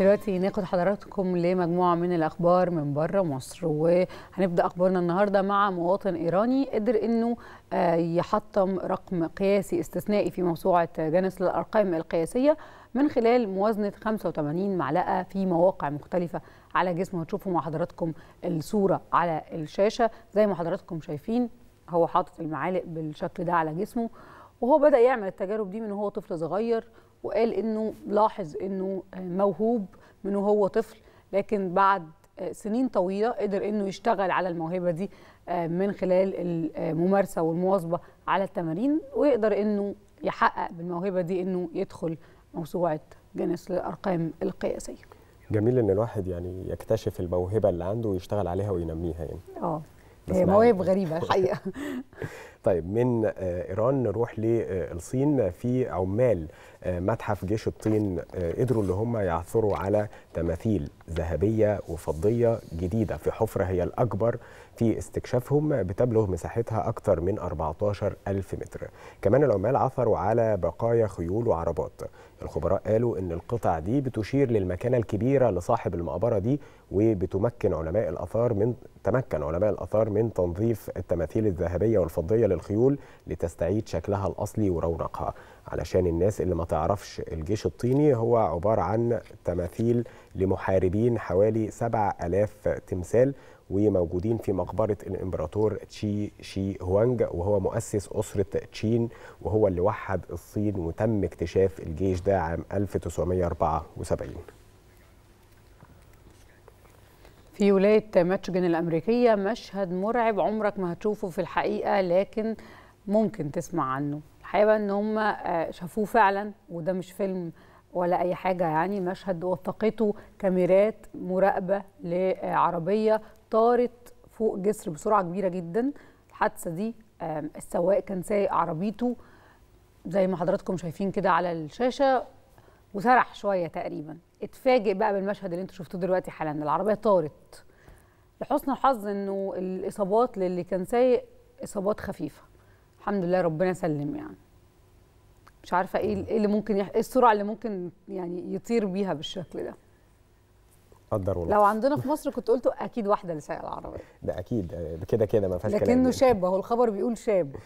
دلوقتي ناخد حضراتكم لمجموعة من الأخبار من بره مصر وهنبدأ أخبارنا النهاردة مع مواطن إيراني قدر أنه يحطم رقم قياسي استثنائي في موسوعة جنس للأرقام القياسية من خلال موازنة 85 معلقة في مواقع مختلفة على جسمه. هتشوفوا مع حضراتكم الصورة على الشاشة. زي ما حضراتكم شايفين هو حاطط المعالق بالشكل ده على جسمه وهو بدأ يعمل التجارب دي من هو طفل صغير. وقال إنه لاحظ إنه موهوب من وهو طفل لكن بعد سنين طويلة قدر إنه يشتغل على الموهبة دي من خلال الممارسة والمواظبة على التمارين ويقدر إنه يحقق بالموهبة دي إنه يدخل موسوعة جنس للارقام القياسية. جميل إن الواحد يعني يكتشف الموهبة اللي عنده ويشتغل عليها وينميها يعني. آه هي مواهب غريبة الحقيقة. طيب من إيران نروح للصين في عمال متحف جيش الطين قدروا اللي هم يعثروا على تماثيل ذهبية وفضية جديدة في حفره هي الأكبر في استكشافهم بتبلغ مساحتها أكثر من 14 ألف متر. كمان العمال عثروا على بقايا خيول وعربات. الخبراء قالوا إن القطع دي بتشير للمكانة الكبيرة لصاحب المقبرة دي وبتمكن علماء الآثار من تمكن علماء الآثار من تنظيف التماثيل الذهبية والفضية للخيول لتستعيد شكلها الأصلي ورونقها. علشان الناس اللي ما تعرفش الجيش الطيني هو عبارة عن تماثيل لمحاربين حوالي 7000 تمثال وموجودين في مقبرة الإمبراطور تشي شي هوانج وهو مؤسس أسرة تشين وهو اللي وحد الصين وتم اكتشاف الجيش ده عام 1974 في ولاية ماتشجن الأمريكية مشهد مرعب عمرك ما هتشوفه في الحقيقة لكن ممكن تسمع عنه. الحقيقة إن هم شافوه فعلا وده مش فيلم ولا أي حاجة يعني. مشهد وثقته كاميرات مراقبة لعربية طارت فوق جسر بسرعة كبيرة جدا. الحادثة دي السواق كان سايق عربيته زي ما حضراتكم شايفين كده على الشاشة وسرح شوية تقريبا. اتفاجئ بقى بالمشهد اللي أنتوا شفتوه دلوقتي حالا. العربية طارت. لحسن الحظ إنه الإصابات للي كان سايق إصابات خفيفة. الحمد لله ربنا سلم يعني. مش عارفة إيه اللي ممكن يح... إيه السرعة اللي ممكن يعني يطير بيها بالشكل ده. قدر والله. لو عندنا في مصر كنت قلت أكيد واحدة اللي سايقة العربية. ده أكيد كده كده ما فيهاش كلام لكنه شاب أهو الخبر بيقول شاب.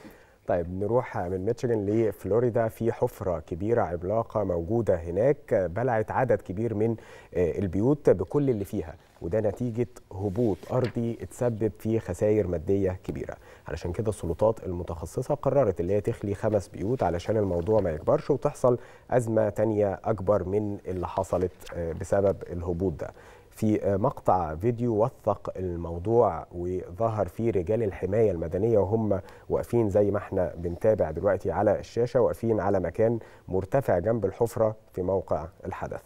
طيب نروح من ميتشيغن لفلوريدا. في حفرة كبيرة عملاقة موجودة هناك بلعت عدد كبير من البيوت بكل اللي فيها وده نتيجة هبوط أرضي اتسبب في خسائر مادية كبيرة. علشان كده السلطات المتخصصة قررت اللي هي تخلي خمس بيوت علشان الموضوع ما يكبرش وتحصل أزمة تانية أكبر من اللي حصلت بسبب الهبوط ده. في مقطع فيديو وثق الموضوع وظهر فيه رجال الحماية المدنية وهم واقفين زي ما إحنا بنتابع دلوقتي على الشاشة واقفين على مكان مرتفع جنب الحفرة في موقع الحدث.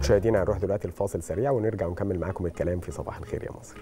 مشاهدينا هنروح دلوقتي الفاصل سريع ونرجع ونكمل معاكم الكلام في صباح الخير يا مصر.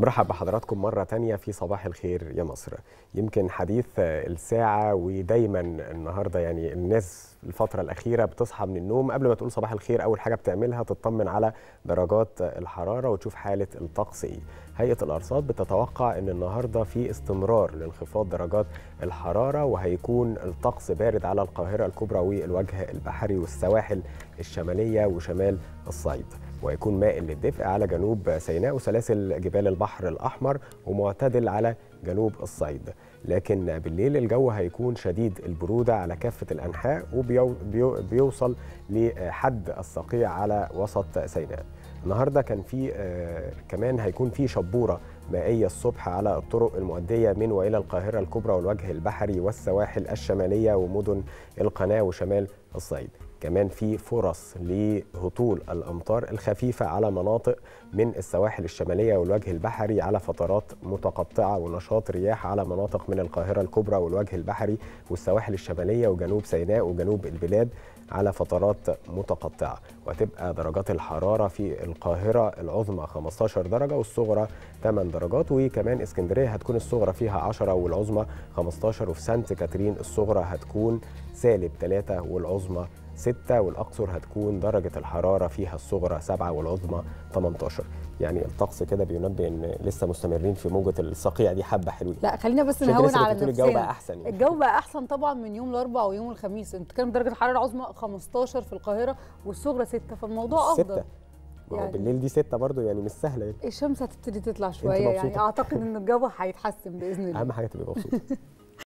مرحب بحضراتكم مرة تانية في صباح الخير يا مصر. يمكن حديث الساعة ودايما النهاردة يعني الناس الفترة الأخيرة بتصحى من النوم قبل ما تقول صباح الخير أول حاجة بتعملها تطمن على درجات الحرارة وتشوف حالة الطقس إيه. هيئة الأرصاد بتتوقع أن النهاردة في استمرار لانخفاض درجات الحرارة وهيكون الطقس بارد على القاهرة الكبرى والوجه البحري والسواحل الشمالية وشمال الصعيد. ويكون مائل للدفء على جنوب سيناء وسلاسل جبال البحر الأحمر ومعتدل على جنوب الصعيد. لكن بالليل الجو هيكون شديد البرودة على كافة الأنحاء وبيوصل لحد الصقيع على وسط سيناء. النهارده كان في آه كمان هيكون في شبورة مائيه الصبح على الطرق المؤدية من وإلى القاهرة الكبرى والوجه البحري والسواحل الشمالية ومدن القناة وشمال الصعيد. كمان في فرص لهطول الأمطار الخفيفة على مناطق من السواحل الشمالية والوجه البحري على فترات متقطعة ونشاط رياح على مناطق من القاهرة الكبرى والوجه البحري والسواحل الشمالية وجنوب سيناء وجنوب البلاد على فترات متقطعة. وتبقى درجات الحرارة في القاهرة العظمى 15 درجة والصغرى 8 درجات وكمان اسكندرية هتكون الصغرى فيها 10 والعظمى 15 وفي سانت كاترين الصغرى هتكون سالب 3 والعظمى 6 والأقصر هتكون درجة الحرارة فيها الصغرى 7 والعظمى 18 يعني الطقس كده بينبئ إن لسه مستمرين في موجة الصقيع دي حبة حلوين. لا خلينا بس نهون على نفسنا الجو بقى أحسن يعني. الجو بقى أحسن طبعا من يوم الأربعاء ويوم الخميس. أنت بتتكلم درجة الحرارة العظمى 15 في القاهرة والصغرى 6 فالموضوع أفضل. ستة. ما هو يعني- بالليل دي ستة برضو يعني مش سهلة. يعني الشمس هتبتدي تطلع شوية يعني مبسوطة؟ أعتقد إن الجو هيتحسن بإذن الله. أهم حاجة تبقى مبسوط